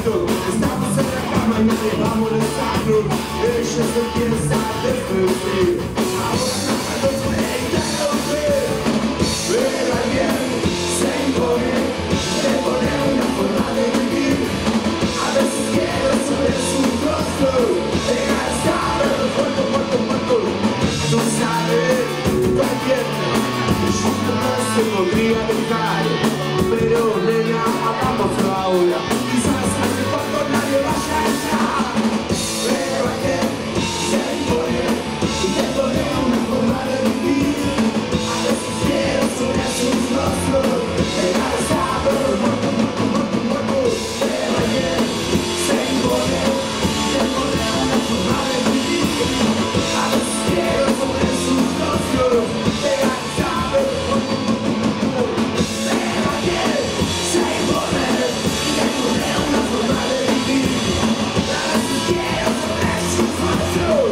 Estamos en la cama y nos llevamos el sangre Ellos empiezan a despedir você poderia brincar two.